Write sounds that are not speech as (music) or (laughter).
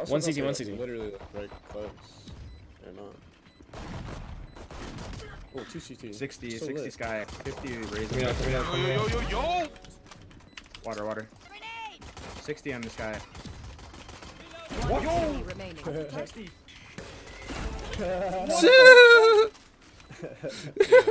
Also One don't CT, say one that's CT. Literally like, right close. They're not. Oh, two CT. 60, so 60 lit. sky, 50 raising. Coming out, coming Yo, yo, yo, yo, yo! Water, water. 60 on the sky. What? Yo! remaining. (laughs) (laughs) (laughs)